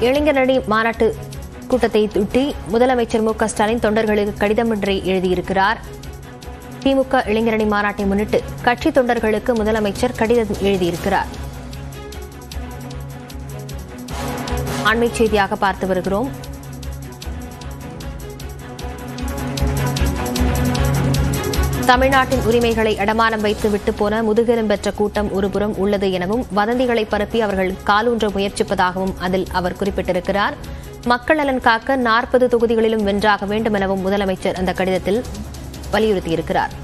இளைஞரணி மாநாட்டு கூட்டத்தை ஒட்டி முதலமைச்சர் மு க ஸ்டாலின் தொண்டர்களுக்கு கடிதம் ஒன்றை எழுதியிருக்கிறார். திமுக இளைஞரணி மாநாட்டை முன்னிட்டு கட்சி தொண்டர்களுக்கு முதலமைச்சர் கடிதம் எழுதியிருக்கிறார். அண்மை செய்தியாக பார்த்து வருகிறோம். தமிழ்நாட்டின் உரிமைகளை அடமானம் வைத்து விட்டு போன முதுகெலும் பெற்ற கூட்டம் ஒருபுறம் உள்ளது எனவும் வதந்திகளை பரப்பி அவர்கள் காலூன்ற முயற்சிப்பதாகவும் அதில் அவர் குறிப்பிட்டிருக்கிறார். மக்கள் நலன் காக்க நாற்பது தொகுதிகளிலும் வென்றாக வேண்டும் எனவும் முதலமைச்சர் அந்த கடிதத்தில் வலியுறுத்தியிருக்கிறார்.